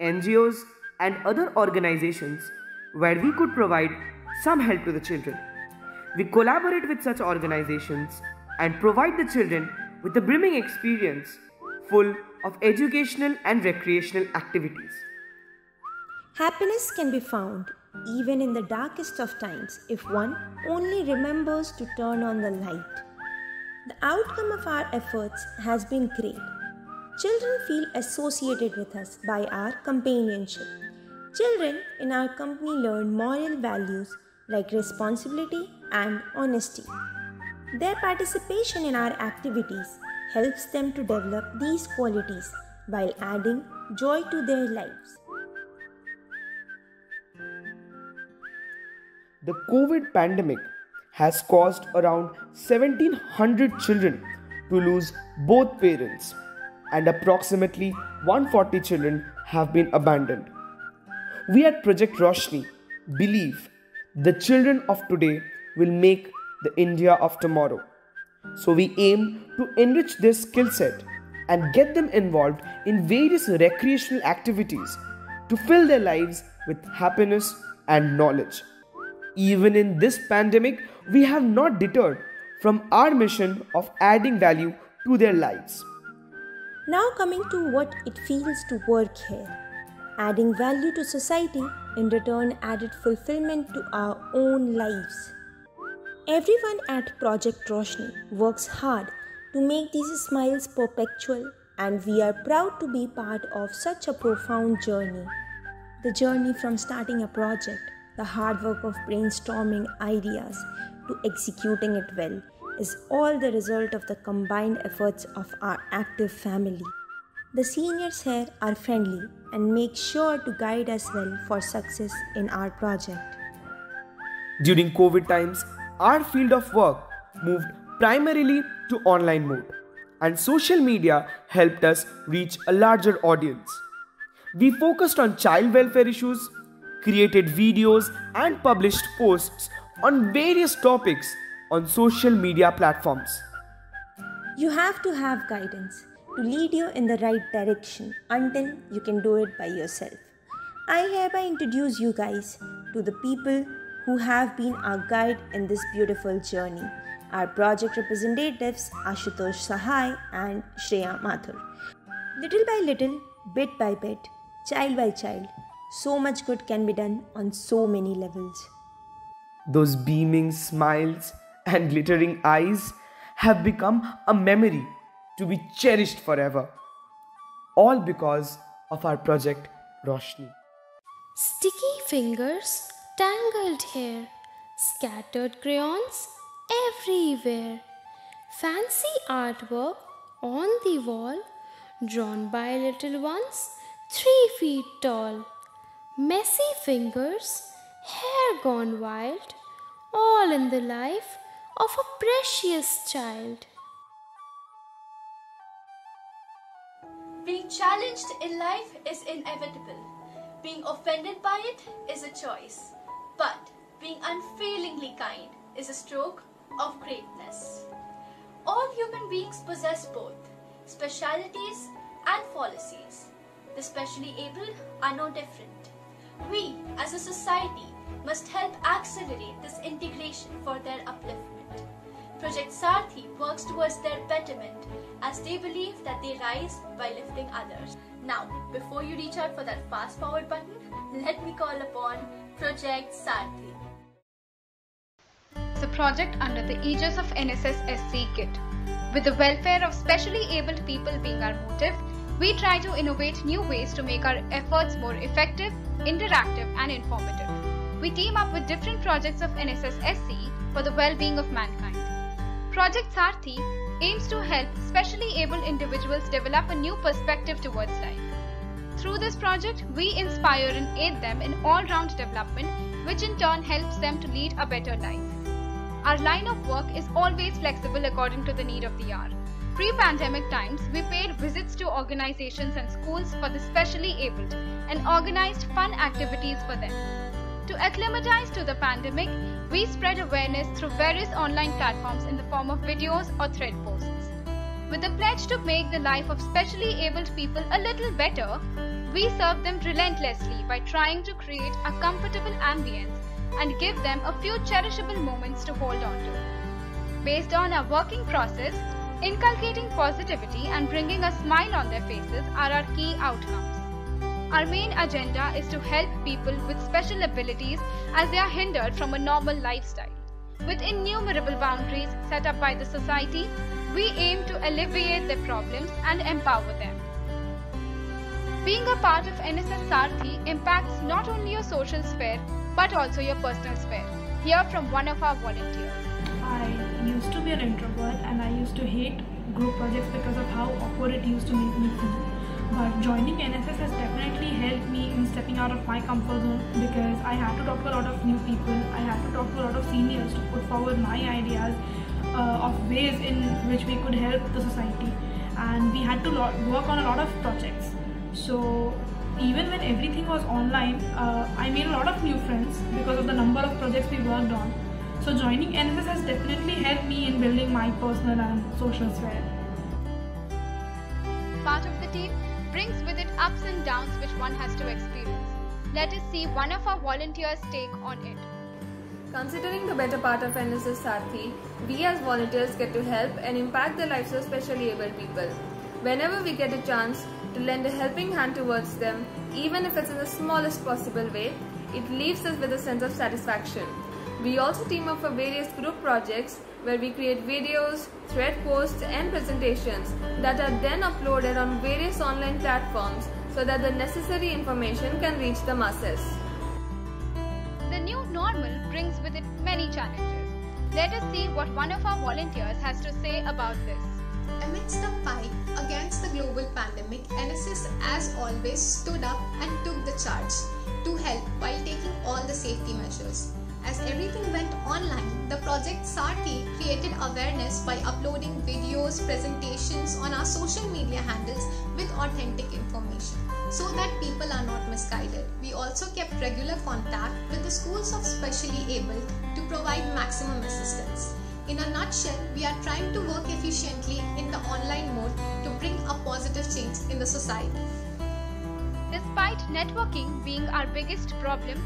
NGOs, and other organizations where we could provide some help to the children. We collaborate with such organizations and provide the children with a brimming experience full of educational and recreational activities. Happiness can be found even in the darkest of times if one only remembers to turn on the light. The outcome of our efforts has been great. Children feel associated with us by our companionship. Children in our company learn moral values like responsibility and honesty. Their participation in our activities helps them to develop these qualities while adding joy to their lives. The COVID pandemic has caused around 1700 children to lose both parents, and approximately 140 children have been abandoned. We at Project Roshni believe the children of today will make the India of tomorrow. So we aim to enrich their skill set and get them involved in various recreational activities to fill their lives with happiness and knowledge. Even in this pandemic, we have not deterred from our mission of adding value to their lives. Now, coming to what it feels to work here. Adding value to society in return added fulfillment to our own lives. Everyone at Project Roshni works hard to make these smiles perpetual, and we are proud to be part of such a profound journey. The journey from starting a project the hard work of brainstorming ideas to executing it well is all the result of the combined efforts of our active family. The seniors here are friendly and make sure to guide us well for success in our project. During COVID times, our field of work moved primarily to online mode, and social media helped us reach a larger audience. We focused on child welfare issues, created videos, and published posts on various topics on social media platforms. You have to have guidance to lead you in the right direction until you can do it by yourself. I hereby introduce you guys to the people who have been our guide in this beautiful journey. Our project representatives Ashutosh Sahai and Shreya Mathur. Little by little, bit by bit, child by child, so much good can be done on so many levels. Those beaming smiles and glittering eyes have become a memory to be cherished forever. All because of our project Roshni. Sticky fingers, tangled hair, scattered crayons everywhere, fancy artwork on the wall drawn by little ones three feet tall messy fingers, hair gone wild, all in the life of a precious child. Being challenged in life is inevitable. Being offended by it is a choice. But being unfailingly kind is a stroke of greatness. All human beings possess both specialities and fallacies. The specially abled are no different. We, as a society, must help accelerate this integration for their upliftment. Project Sarthi works towards their betterment as they believe that they rise by lifting others. Now, before you reach out for that fast forward button, let me call upon Project Sarthi. It's a project under the aegis of NSS SCE KIIT. With the welfare of specially abled people being our motive, we try to innovate new ways to make our efforts more effective, interactive, and informative. We team up with different projects of NSS SCE for the well being of mankind. Project Sarthi aims to help specially abled individuals develop a new perspective towards life. Through this project, we inspire and aid them in all round development, which in turn helps them to lead a better life. Our line of work is always flexible according to the need of the hour. Pre pandemic times, we paid visits to organizations and schools for the specially abled and organized fun activities for them. To acclimatize to the pandemic, we spread awareness through various online platforms in the form of videos or thread posts. With the pledge to make the life of specially abled people a little better, we serve them relentlessly by trying to create a comfortable ambience and give them a few cherishable moments to hold on to. Based on our working process, inculcating positivity and bringing a smile on their faces are our key outcomes. Our main agenda is to help people with special abilities as they are hindered from a normal lifestyle. With innumerable boundaries set up by the society, we aim to alleviate their problems and empower them. Being a part of NSS Sarthi impacts not only your social sphere but also your personal sphere. Hear from one of our volunteers. I used to be an introvert and I used to hate group projects because of how awkward it used to make me feel. But joining NSS has definitely helped me in stepping out of my comfort zone because I had to talk to a lot of new people. I had to talk to a lot of seniors to put forward my ideas uh, of ways in which we could help the society. And we had to work on a lot of projects. So even when everything was online, uh, I made a lot of new friends because of the number of projects we worked on. So joining NSS has definitely helped me in building my personal and social sphere. Part of the team brings with it ups and downs which one has to experience. Let us see one of our volunteers' take on it. Considering the better part of NSS Sarthi, we as volunteers get to help and impact the lives of specially able people. Whenever we get a chance to lend a helping hand towards them, even if it's in the smallest possible way, it leaves us with a sense of satisfaction. We also team up for various group projects where we create videos, thread posts and presentations that are then uploaded on various online platforms so that the necessary information can reach the masses. The new normal brings with it many challenges. Let us see what one of our volunteers has to say about this. Amidst the fight against the global pandemic, NSS as always stood up and took the charge to help while taking all the safety measures. As everything went online, the project Sarthi created awareness by uploading videos, presentations on our social media handles with authentic information so that people are not misguided. We also kept regular contact with the schools of specially able to provide maximum assistance. In a nutshell, we are trying to work efficiently in the online mode to bring a positive change in the society. Despite networking being our biggest problem,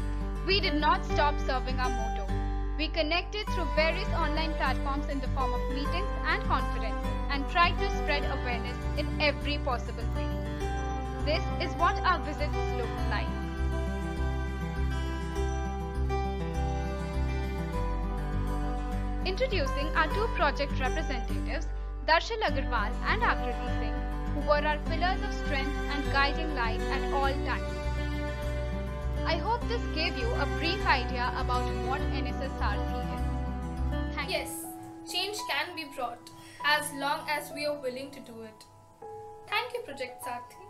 we did not stop serving our motto. We connected through various online platforms in the form of meetings and conferences and tried to spread awareness in every possible way. This is what our visits look like. Introducing our two project representatives, Darshil Agarwal and Akriti Singh, who were our pillars of strength and guiding light at all times. I hope this gave you a brief idea about what NSS Sarthi is. Thank yes, change can be brought as long as we are willing to do it. Thank you, Project Sarthi.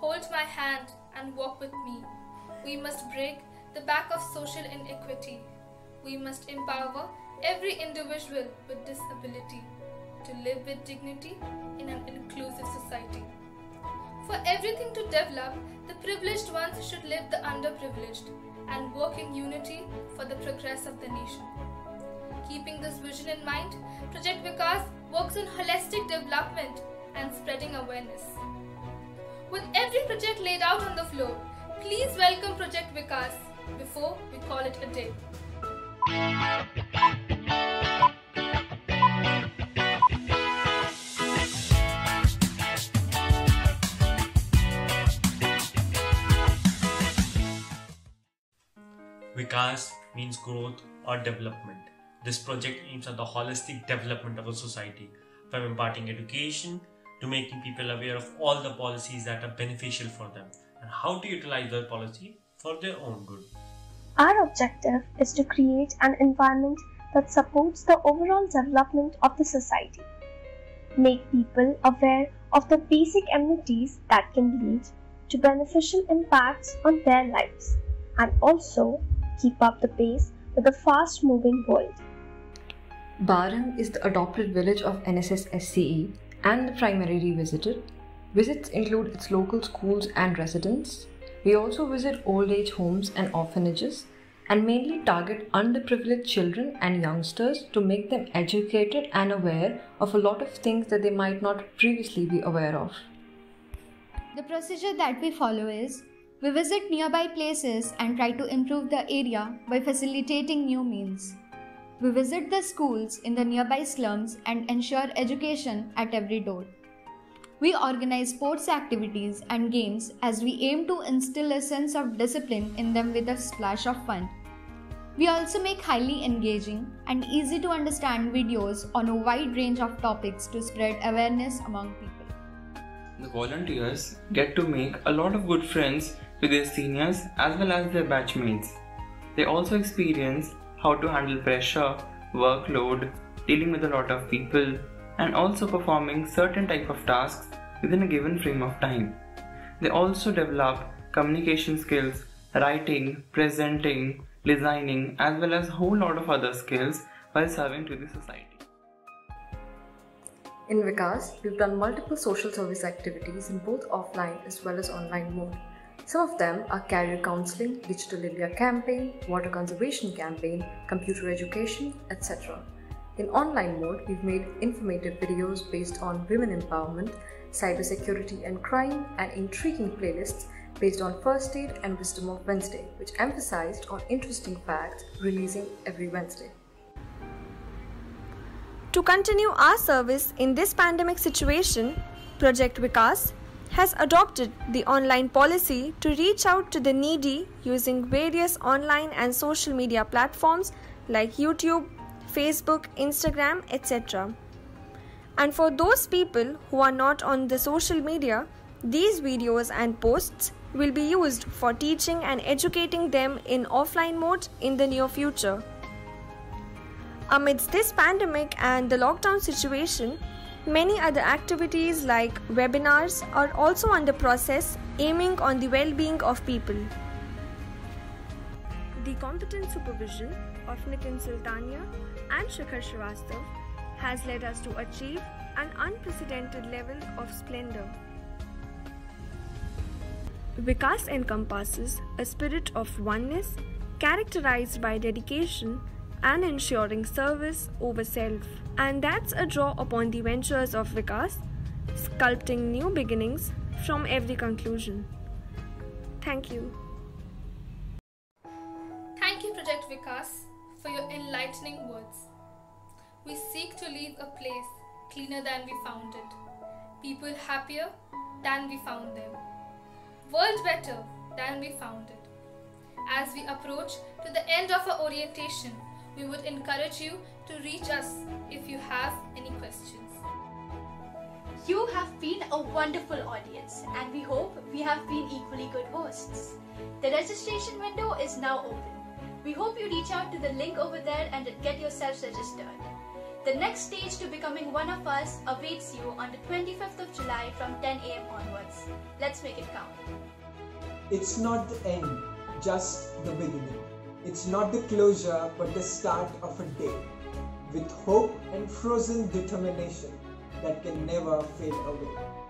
Hold my hand and walk with me. We must break the back of social inequity. We must empower every individual with disability to live with dignity in an inclusive society. For everything to develop, the privileged ones should live the underprivileged and work in unity for the progress of the nation. Keeping this vision in mind, Project Vikas works on holistic development and spreading awareness. With every project laid out on the floor, please welcome Project Vikas before we call it a day. Vikas means growth or development. This project aims at the holistic development of a society from imparting education to making people aware of all the policies that are beneficial for them and how to utilize their policy for their own good. Our objective is to create an environment that supports the overall development of the society. Make people aware of the basic amenities that can lead to beneficial impacts on their lives and also keep up the pace with the fast moving world. Barang is the adopted village of NSS SCE and the primarily visited. Visits include its local schools and residents. We also visit old age homes and orphanages and mainly target underprivileged children and youngsters to make them educated and aware of a lot of things that they might not previously be aware of. The procedure that we follow is we visit nearby places and try to improve the area by facilitating new means. We visit the schools in the nearby slums and ensure education at every door. We organize sports activities and games as we aim to instill a sense of discipline in them with a splash of fun. We also make highly engaging and easy to understand videos on a wide range of topics to spread awareness among people. The volunteers get to make a lot of good friends with their seniors as well as their batchmates. They also experience how to handle pressure, workload, dealing with a lot of people, and also performing certain type of tasks within a given frame of time. They also develop communication skills, writing, presenting, designing, as well as a whole lot of other skills while serving to the society. In Vikas, we've done multiple social service activities in both offline as well as online mode. Some of them are career counseling, Digital India campaign, water conservation campaign, computer education, etc. In online mode, we've made informative videos based on women empowerment, cybersecurity and crime, and intriguing playlists based on first aid and wisdom of Wednesday, which emphasized on interesting facts releasing every Wednesday. To continue our service in this pandemic situation, Project Vikas has adopted the online policy to reach out to the needy using various online and social media platforms like YouTube, Facebook, Instagram, etc. And for those people who are not on the social media, these videos and posts will be used for teaching and educating them in offline mode in the near future. Amidst this pandemic and the lockdown situation, many other activities like webinars are also under process aiming on the well-being of people. The competent supervision of Nitin Sultania and Shikhar Srivastav has led us to achieve an unprecedented level of splendor. Vikas encompasses a spirit of oneness characterized by dedication and ensuring service over self. And that's a draw upon the ventures of Vikas, sculpting new beginnings from every conclusion. Thank you. Thank you, Project Vikas, for your enlightening words. We seek to leave a place cleaner than we found it, people happier than we found them, world better than we found it. As we approach to the end of our orientation, we would encourage you to reach us if you have any questions. You have been a wonderful audience, and we hope we have been equally good hosts. The registration window is now open. We hope you reach out to the link over there and get yourself registered. The next stage to becoming one of us awaits you on the 25th of July from 10 am onwards. Let's make it count. It's not the end, just the beginning. It's not the closure, but the start of a day with hope and frozen determination that can never fade away.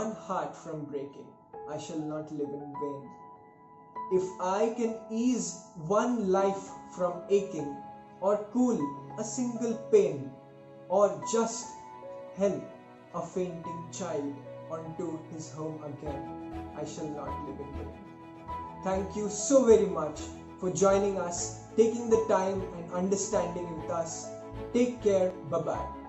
One heart from breaking, I shall not live in vain. If I can ease one life from aching, or cool a single pain, or just help a fainting child onto his home again, I shall not live in vain. Thank you so very much for joining us, taking the time and understanding with us. Take care. Bye bye.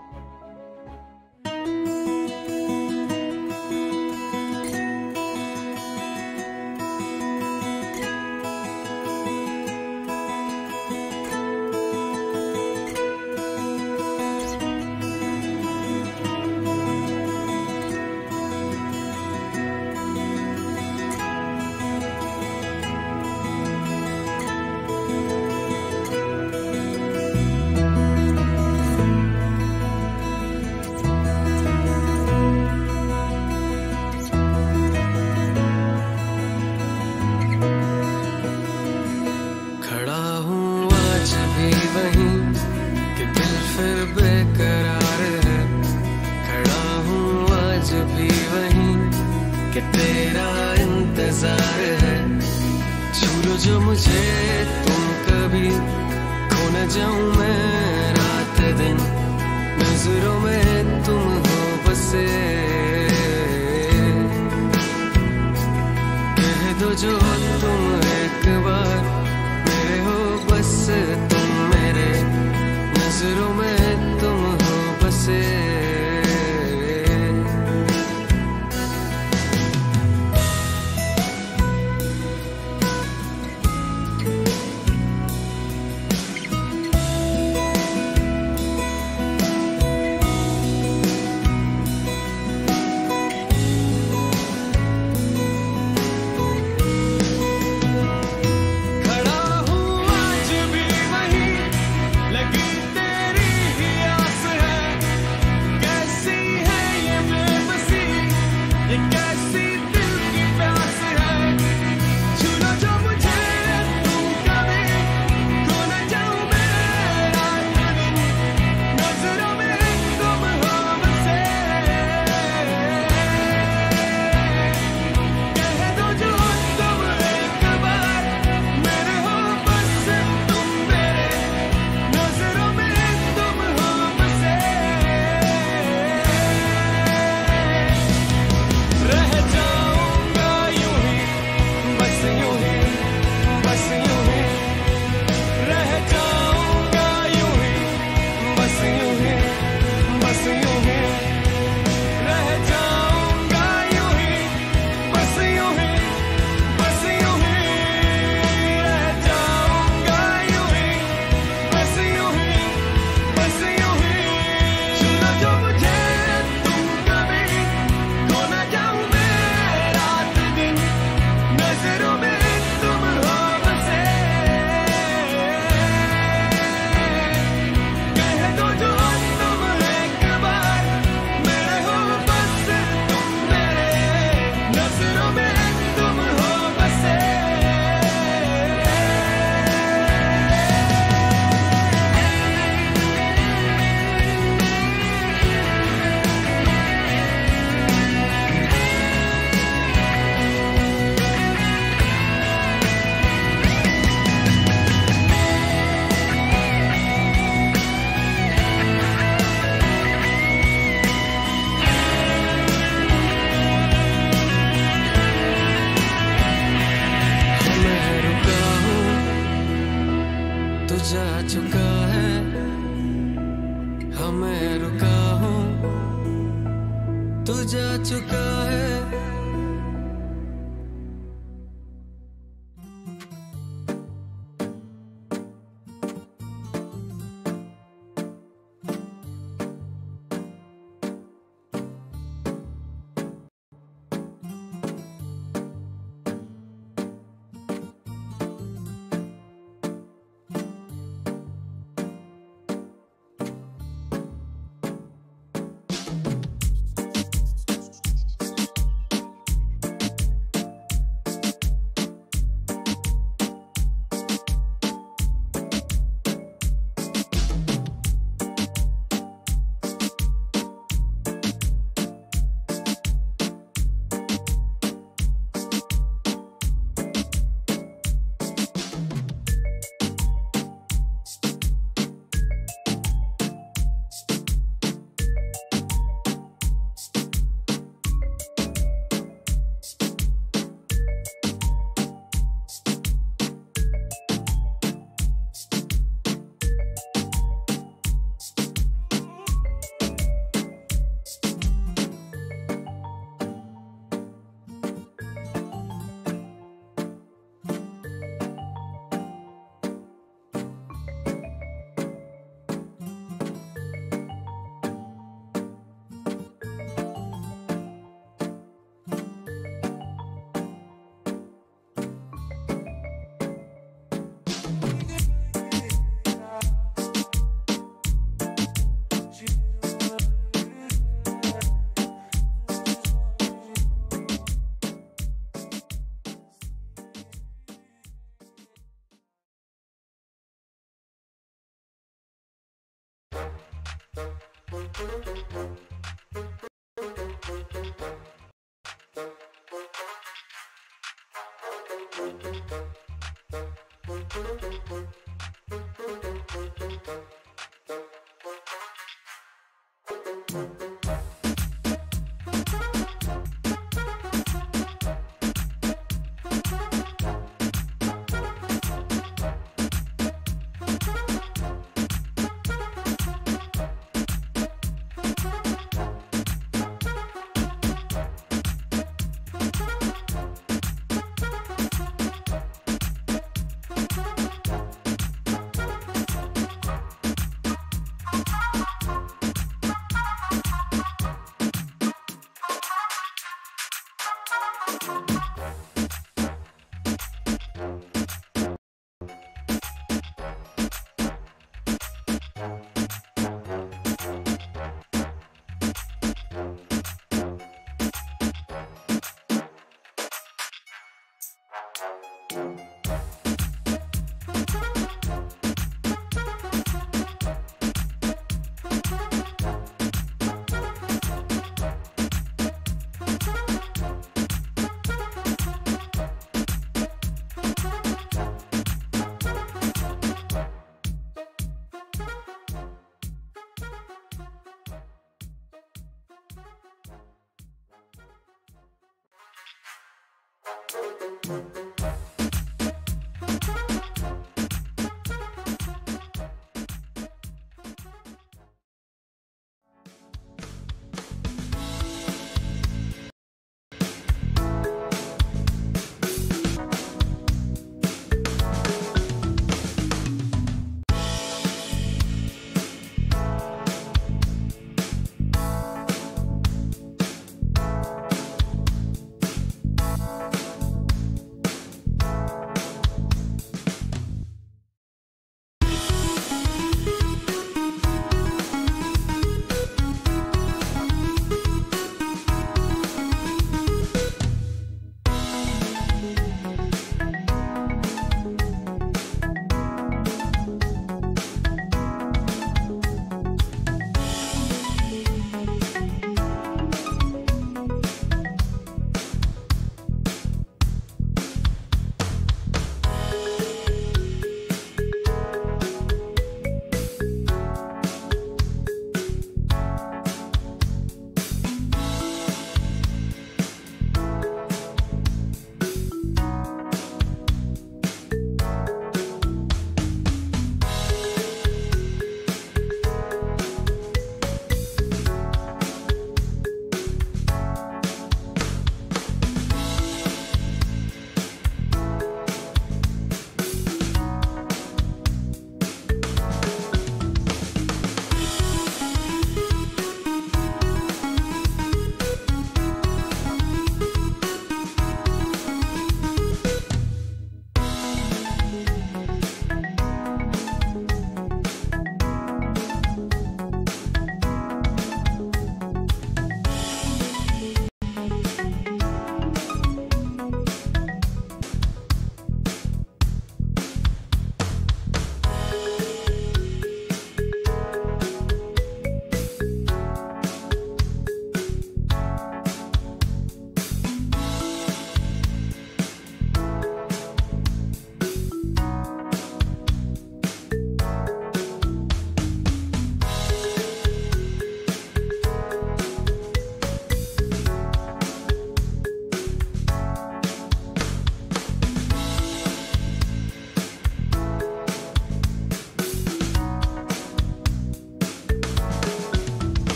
Música